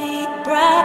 me bright.